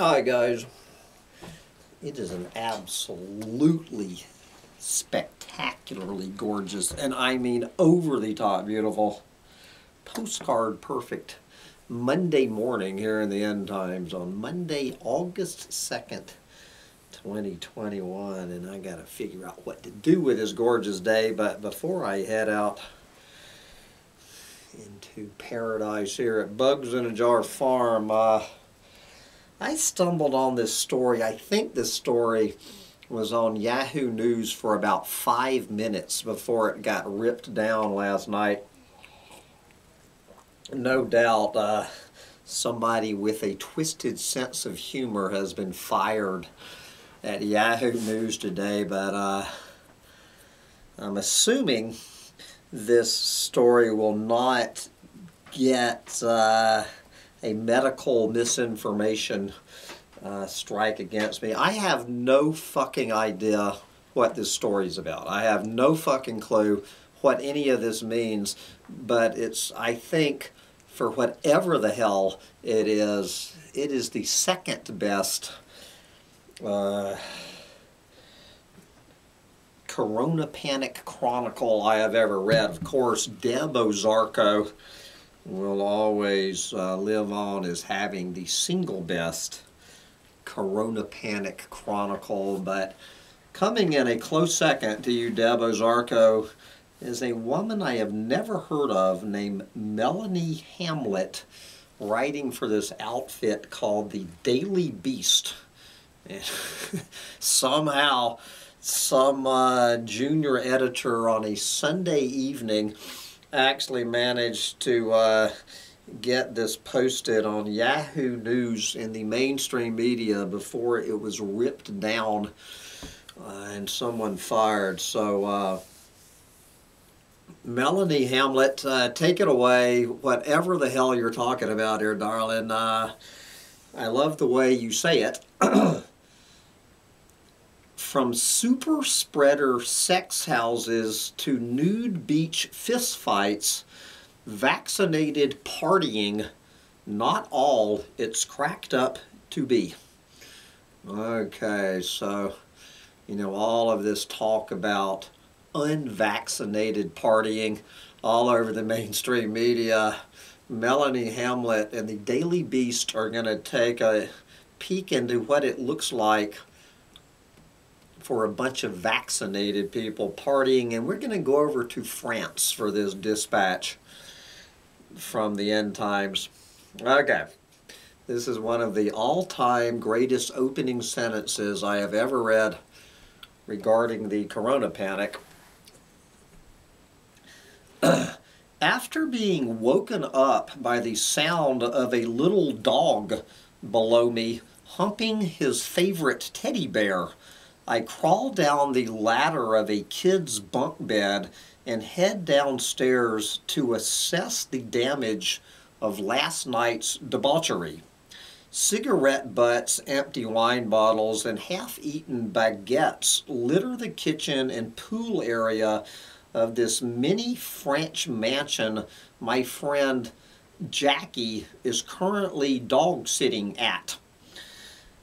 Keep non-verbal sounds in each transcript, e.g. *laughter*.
Hi guys. It is an absolutely spectacularly gorgeous, and I mean over the top beautiful, postcard perfect Monday morning here in the end times on Monday, August 2nd, 2021. And I got to figure out what to do with this gorgeous day. But before I head out into paradise here at Bugs in a Jar Farm, uh, I stumbled on this story. I think this story was on Yahoo News for about five minutes before it got ripped down last night. No doubt uh, somebody with a twisted sense of humor has been fired at Yahoo News today, but uh, I'm assuming this story will not get uh, a medical misinformation uh, strike against me. I have no fucking idea what this story is about. I have no fucking clue what any of this means, but it's, I think, for whatever the hell it is, it is the second best uh, Corona Panic Chronicle I have ever read. Of course, Deb Ozarko will always uh, live on as having the single best Corona Panic Chronicle, but coming in a close second to you, Deb Ozarko, is a woman I have never heard of named Melanie Hamlett, writing for this outfit called the Daily Beast. And *laughs* somehow, some uh, junior editor on a Sunday evening actually managed to uh, get this posted on Yahoo News in the mainstream media before it was ripped down uh, and someone fired. So, uh, Melanie Hamlett, uh, take it away. Whatever the hell you're talking about here, darling. Uh, I love the way you say it. *clears throat* From super spreader sex houses to nude beach fistfights, vaccinated partying, not all it's cracked up to be. Okay, so, you know, all of this talk about unvaccinated partying all over the mainstream media. Melanie Hamlett and the Daily Beast are going to take a peek into what it looks like for a bunch of vaccinated people partying. And we're going to go over to France for this dispatch from the end times. Okay. This is one of the all-time greatest opening sentences I have ever read regarding the corona panic. *clears throat* After being woken up by the sound of a little dog below me humping his favorite teddy bear, I crawl down the ladder of a kid's bunk bed and head downstairs to assess the damage of last night's debauchery. Cigarette butts, empty wine bottles, and half-eaten baguettes litter the kitchen and pool area of this mini French mansion my friend Jackie is currently dog sitting at.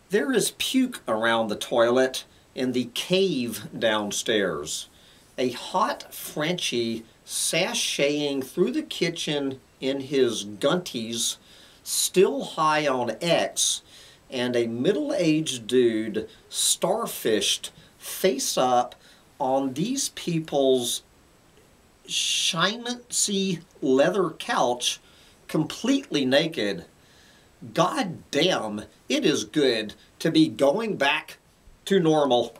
There is puke around the toilet in the cave downstairs. A hot Frenchie sashaying through the kitchen in his gunties, still high on X, and a middle-aged dude starfished face up on these people's shinancy leather couch completely naked. God damn, it is good to be going back to normal.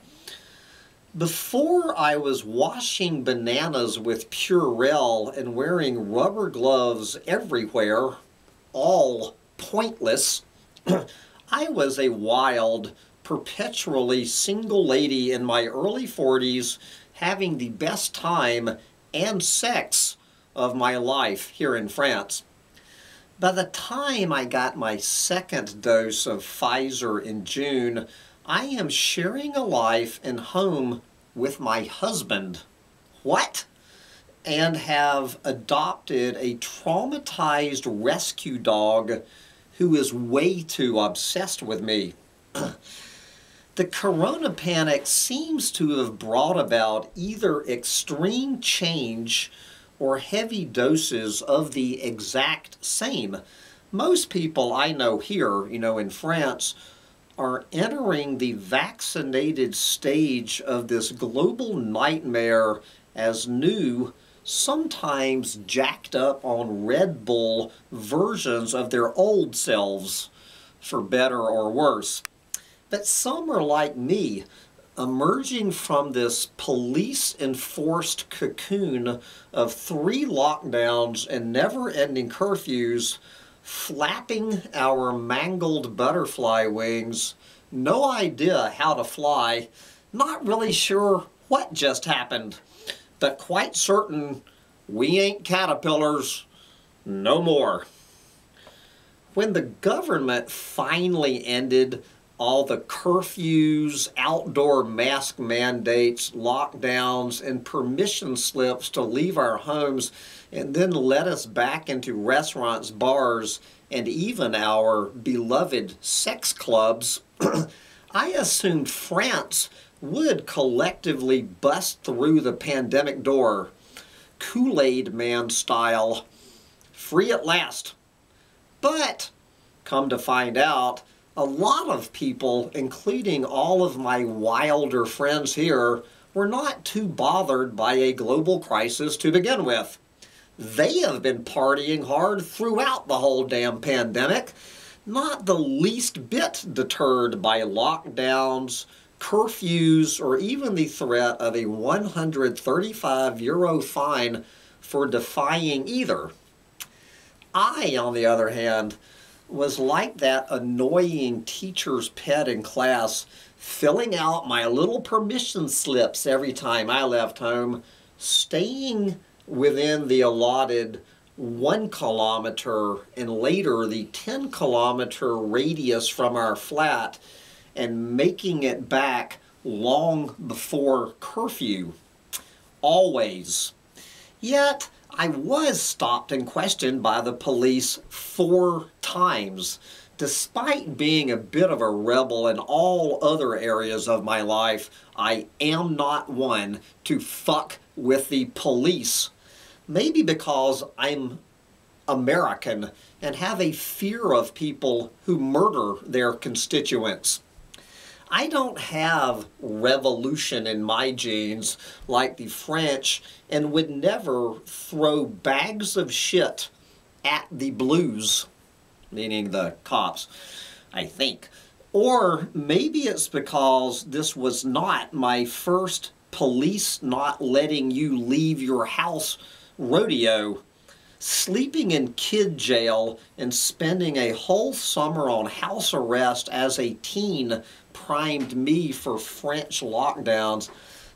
Before I was washing bananas with Purell and wearing rubber gloves everywhere, all pointless, *clears throat* I was a wild, perpetually single lady in my early 40s having the best time and sex of my life here in France. By the time I got my second dose of Pfizer in June, I am sharing a life and home with my husband. What? And have adopted a traumatized rescue dog who is way too obsessed with me. *clears throat* the corona panic seems to have brought about either extreme change or heavy doses of the exact same. Most people I know here, you know, in France, are entering the vaccinated stage of this global nightmare as new, sometimes jacked up on Red Bull versions of their old selves, for better or worse. But some are like me, emerging from this police enforced cocoon of three lockdowns and never ending curfews flapping our mangled butterfly wings, no idea how to fly, not really sure what just happened, but quite certain we ain't caterpillars no more. When the government finally ended all the curfews, outdoor mask mandates, lockdowns, and permission slips to leave our homes and then let us back into restaurants, bars, and even our beloved sex clubs, *clears throat* I assumed France would collectively bust through the pandemic door, Kool Aid Man style, free at last. But, come to find out, a lot of people, including all of my wilder friends here, were not too bothered by a global crisis to begin with. They have been partying hard throughout the whole damn pandemic, not the least bit deterred by lockdowns, curfews, or even the threat of a 135 euro fine for defying either. I, on the other hand, was like that annoying teacher's pet in class, filling out my little permission slips every time I left home, staying within the allotted one kilometer and later the 10 kilometer radius from our flat and making it back long before curfew. Always. Yet, I was stopped and questioned by the police four times. Despite being a bit of a rebel in all other areas of my life, I am not one to fuck with the police. Maybe because I'm American and have a fear of people who murder their constituents. I don't have revolution in my genes like the French and would never throw bags of shit at the blues, meaning the cops, I think. Or maybe it's because this was not my first police not letting you leave your house rodeo. Sleeping in kid jail and spending a whole summer on house arrest as a teen primed me for French lockdowns,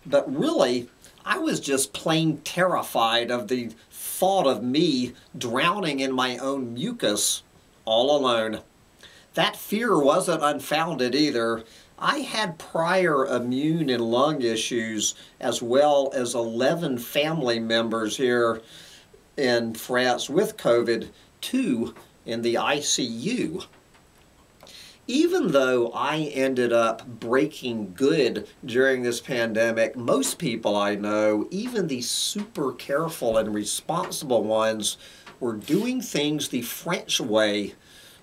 but really, I was just plain terrified of the thought of me drowning in my own mucus all alone. That fear wasn't unfounded either. I had prior immune and lung issues as well as 11 family members here in France with COVID, two in the ICU even though I ended up breaking good during this pandemic, most people I know, even the super careful and responsible ones, were doing things the French way,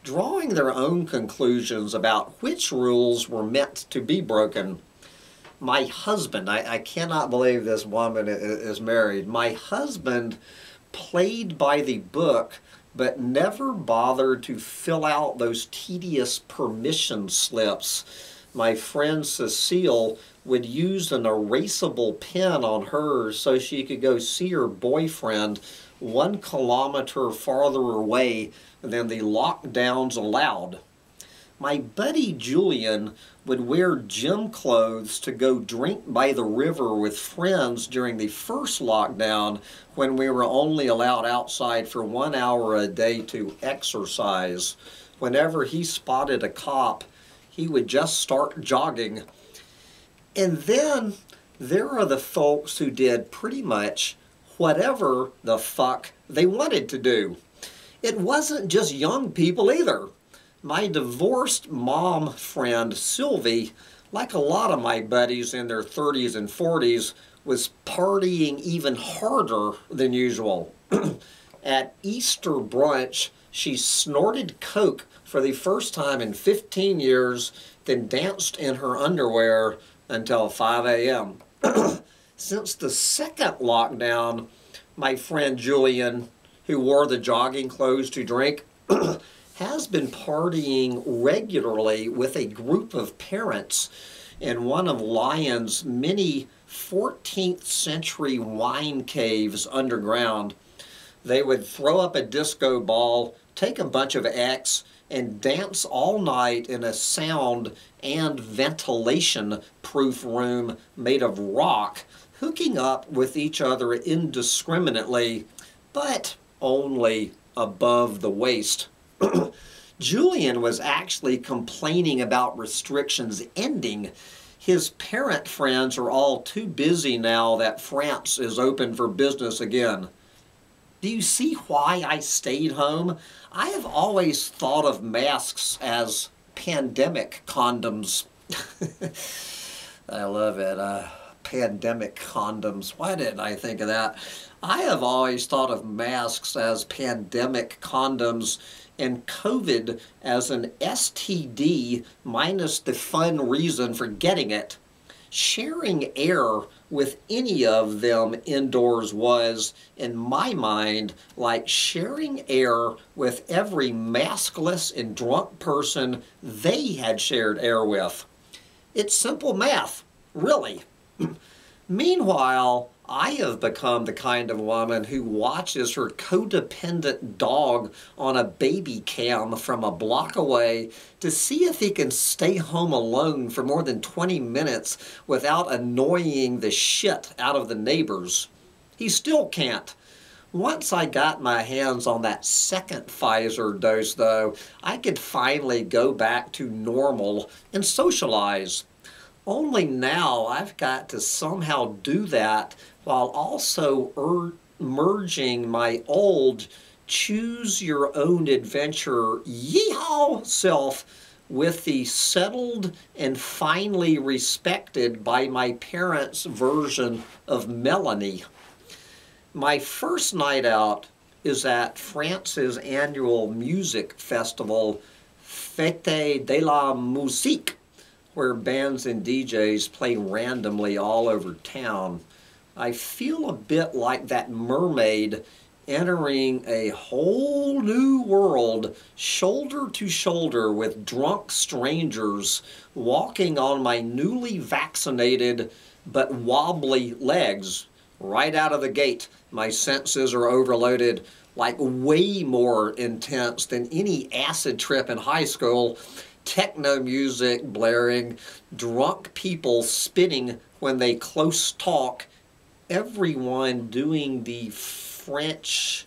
drawing their own conclusions about which rules were meant to be broken. My husband, I, I cannot believe this woman is married. My husband played by the book but never bothered to fill out those tedious permission slips. My friend Cecile would use an erasable pen on hers so she could go see her boyfriend one kilometer farther away than the lockdowns allowed. My buddy Julian would wear gym clothes to go drink by the river with friends during the first lockdown when we were only allowed outside for one hour a day to exercise. Whenever he spotted a cop, he would just start jogging. And then there are the folks who did pretty much whatever the fuck they wanted to do. It wasn't just young people either. My divorced mom friend Sylvie, like a lot of my buddies in their 30s and 40s, was partying even harder than usual. *clears throat* At Easter brunch, she snorted Coke for the first time in 15 years, then danced in her underwear until 5 a.m. *clears throat* Since the second lockdown, my friend Julian, who wore the jogging clothes to drink, *clears throat* has been partying regularly with a group of parents in one of Lyon's many 14th century wine caves underground. They would throw up a disco ball, take a bunch of X, and dance all night in a sound and ventilation proof room made of rock, hooking up with each other indiscriminately, but only above the waist. *clears throat* Julian was actually complaining about restrictions ending. His parent friends are all too busy now that France is open for business again. Do you see why I stayed home? I have always thought of masks as pandemic condoms. *laughs* I love it. Uh, pandemic condoms. Why didn't I think of that? I have always thought of masks as pandemic condoms and COVID as an STD minus the fun reason for getting it. Sharing air with any of them indoors was, in my mind, like sharing air with every maskless and drunk person they had shared air with. It's simple math, really. *clears throat* Meanwhile, I have become the kind of woman who watches her codependent dog on a baby cam from a block away to see if he can stay home alone for more than 20 minutes without annoying the shit out of the neighbors. He still can't. Once I got my hands on that second Pfizer dose, though, I could finally go back to normal and socialize. Only now I've got to somehow do that while also er merging my old choose your own adventure yeehaw self with the settled and finally respected by my parents version of Melanie. My first night out is at France's annual music festival, Fête de la Musique where bands and DJs play randomly all over town. I feel a bit like that mermaid entering a whole new world shoulder to shoulder with drunk strangers walking on my newly vaccinated but wobbly legs right out of the gate. My senses are overloaded like way more intense than any acid trip in high school techno music blaring, drunk people spitting when they close talk, everyone doing the French,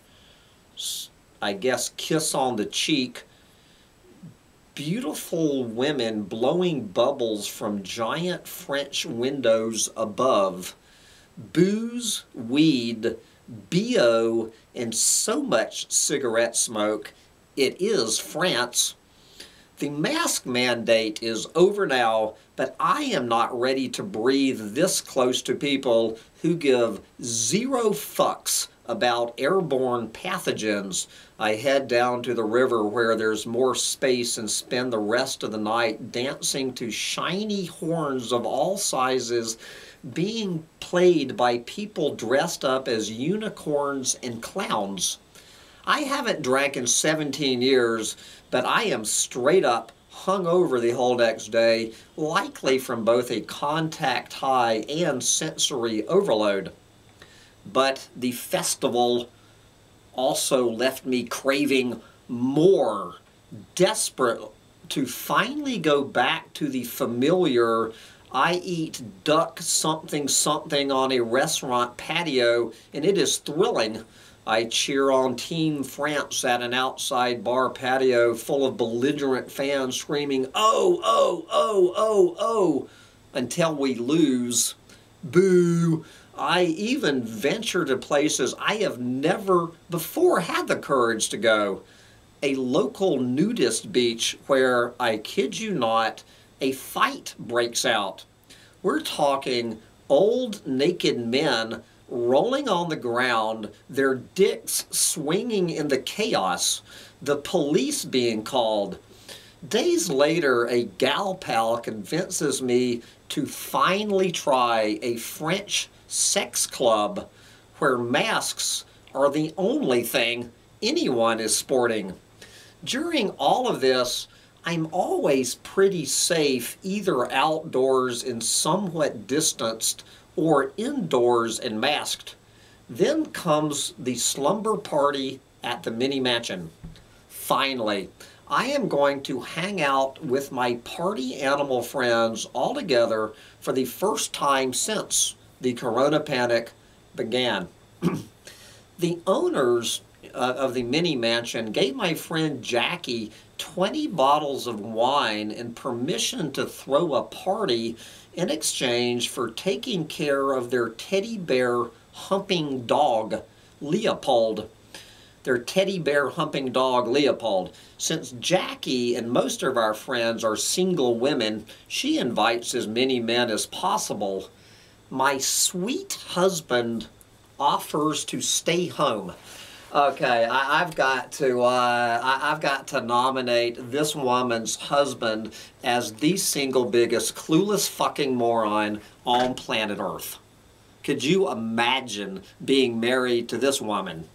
I guess, kiss on the cheek, beautiful women blowing bubbles from giant French windows above, booze, weed, BO, and so much cigarette smoke. It is France. The mask mandate is over now, but I am not ready to breathe this close to people who give zero fucks about airborne pathogens. I head down to the river where there's more space and spend the rest of the night dancing to shiny horns of all sizes being played by people dressed up as unicorns and clowns. I haven't drank in 17 years, but I am straight up hung over the whole next day, likely from both a contact high and sensory overload. But the festival also left me craving more, desperate to finally go back to the familiar I eat duck something something on a restaurant patio, and it is thrilling I cheer on Team France at an outside bar patio full of belligerent fans screaming, oh, oh, oh, oh, oh, until we lose. Boo! I even venture to places I have never before had the courage to go. a local nudist beach where, I kid you not, a fight breaks out. We're talking old naked men rolling on the ground, their dicks swinging in the chaos, the police being called. Days later, a gal pal convinces me to finally try a French sex club where masks are the only thing anyone is sporting. During all of this, I'm always pretty safe either outdoors and somewhat distanced or indoors and masked. Then comes the slumber party at the mini mansion. Finally, I am going to hang out with my party animal friends all together for the first time since the corona panic began. *clears throat* the owners uh, of the mini mansion gave my friend Jackie 20 bottles of wine and permission to throw a party in exchange for taking care of their teddy bear humping dog, Leopold. Their teddy bear humping dog, Leopold. Since Jackie and most of our friends are single women, she invites as many men as possible. My sweet husband offers to stay home. Okay, I, have got to uh, I, have got to nominate this woman's husband as the single biggest clueless fucking moron on planet Earth. Could you imagine being married to this woman?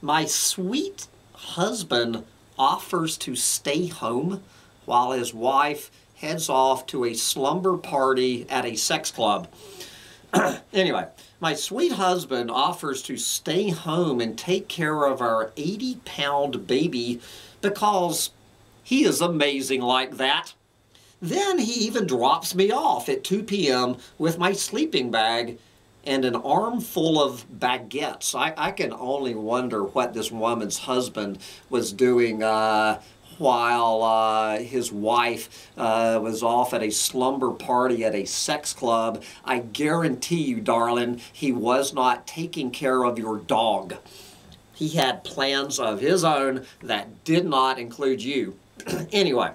My sweet husband offers to stay home while his wife heads off to a slumber party at a sex club. *clears throat* anyway, my sweet husband offers to stay home and take care of our 80 pound baby because he is amazing like that. Then he even drops me off at 2 p.m. with my sleeping bag and an armful of baguettes. I, I can only wonder what this woman's husband was doing uh, while uh, his wife uh, was off at a slumber party at a sex club. I guarantee you, darling, he was not taking care of your dog. He had plans of his own that did not include you. *clears throat* anyway,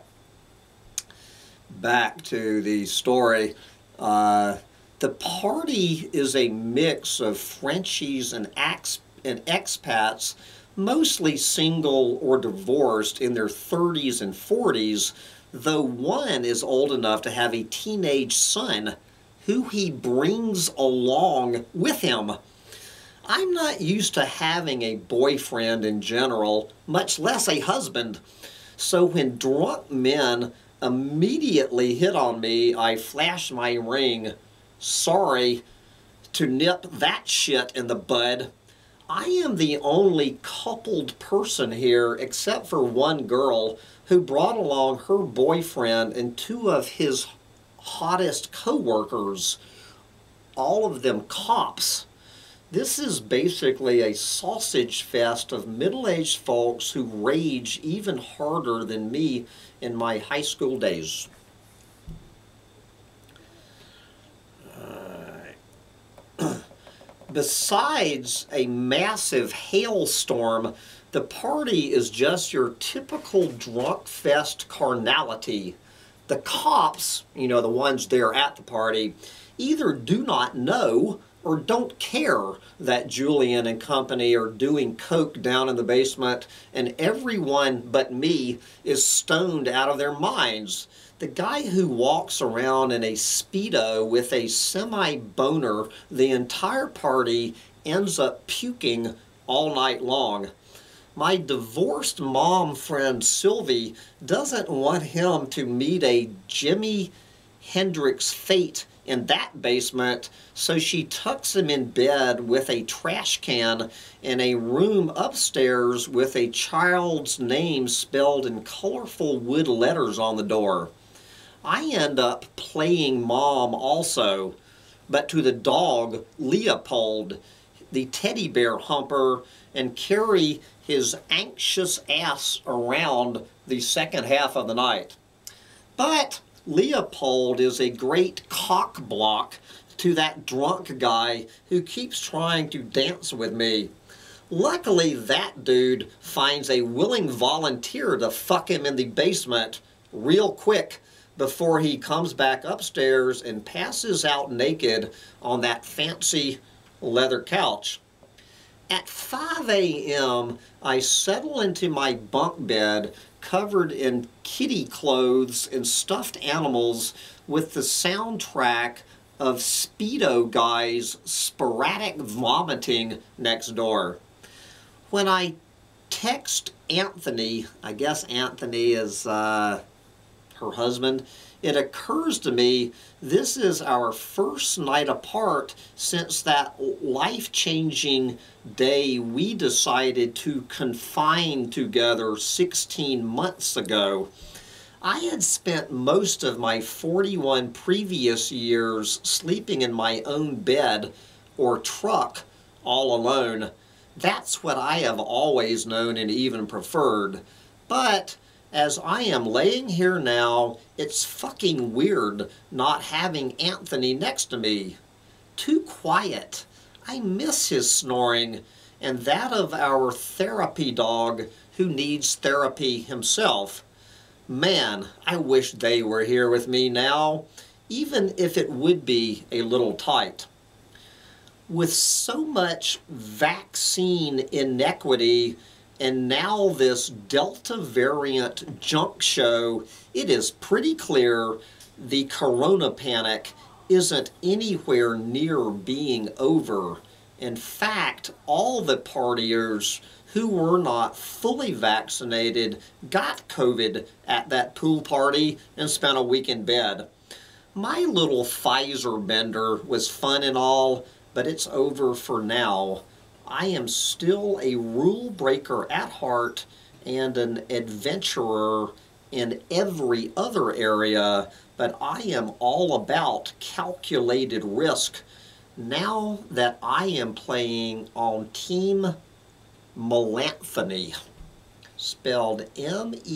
back to the story. Uh, the party is a mix of Frenchies and, ex and expats mostly single or divorced in their 30s and 40s, though one is old enough to have a teenage son who he brings along with him. I'm not used to having a boyfriend in general, much less a husband. So when drunk men immediately hit on me, I flash my ring. Sorry to nip that shit in the bud. I am the only coupled person here except for one girl who brought along her boyfriend and two of his hottest co-workers, all of them cops. This is basically a sausage fest of middle-aged folks who rage even harder than me in my high school days. Besides a massive hailstorm, the party is just your typical drunk fest carnality. The cops, you know, the ones there at the party, either do not know or don't care that Julian and company are doing coke down in the basement and everyone but me is stoned out of their minds. The guy who walks around in a Speedo with a semi-boner the entire party ends up puking all night long. My divorced mom friend Sylvie doesn't want him to meet a Jimi Hendrix fate in that basement, so she tucks him in bed with a trash can in a room upstairs with a child's name spelled in colorful wood letters on the door. I end up playing mom also, but to the dog, Leopold, the teddy bear humper, and carry his anxious ass around the second half of the night. But Leopold is a great cock block to that drunk guy who keeps trying to dance with me. Luckily, that dude finds a willing volunteer to fuck him in the basement real quick before he comes back upstairs and passes out naked on that fancy leather couch. At 5 a.m., I settle into my bunk bed covered in kitty clothes and stuffed animals with the soundtrack of Speedo Guy's sporadic vomiting next door. When I text Anthony, I guess Anthony is uh, her husband, it occurs to me this is our first night apart since that life-changing day we decided to confine together 16 months ago. I had spent most of my 41 previous years sleeping in my own bed or truck all alone. That's what I have always known and even preferred. But as I am laying here now, it's fucking weird not having Anthony next to me. Too quiet. I miss his snoring and that of our therapy dog who needs therapy himself. Man, I wish they were here with me now, even if it would be a little tight. With so much vaccine inequity and now this Delta variant junk show, it is pretty clear the corona panic isn't anywhere near being over. In fact, all the partiers who were not fully vaccinated got COVID at that pool party and spent a week in bed. My little Pfizer bender was fun and all, but it's over for now. I am still a rule breaker at heart and an adventurer in every other area, but I am all about calculated risk. Now that I am playing on Team Melanthony, spelled M-E-L-A-N-T-H-O-N-Y,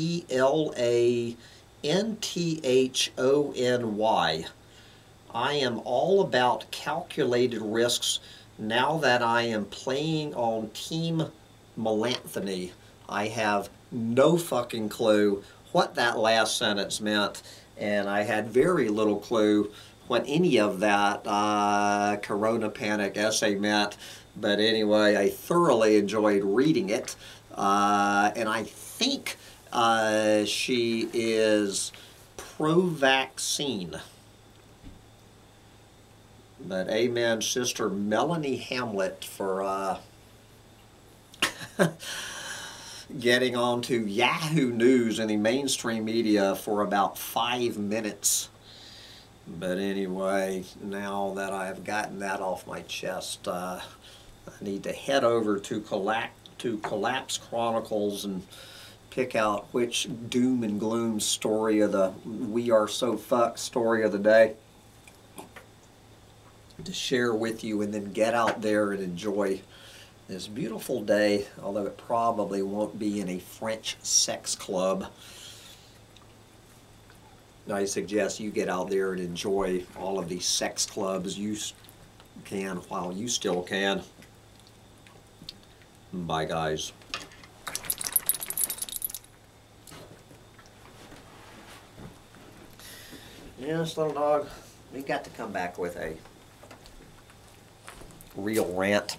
I am all about calculated risks now that I am playing on Team Melanthony, I have no fucking clue what that last sentence meant, and I had very little clue what any of that uh, Corona Panic essay meant. But anyway, I thoroughly enjoyed reading it, uh, and I think uh, she is pro-vaccine. But amen, Sister Melanie Hamlett, for uh, *laughs* getting on to Yahoo News and the mainstream media for about five minutes. But anyway, now that I've gotten that off my chest, uh, I need to head over to, Colla to Collapse Chronicles and pick out which doom and gloom story of the We Are So Fucked story of the day to share with you and then get out there and enjoy this beautiful day, although it probably won't be in a French sex club. I suggest you get out there and enjoy all of these sex clubs you can while you still can. Bye, guys. Yes, little dog, we got to come back with a real rant.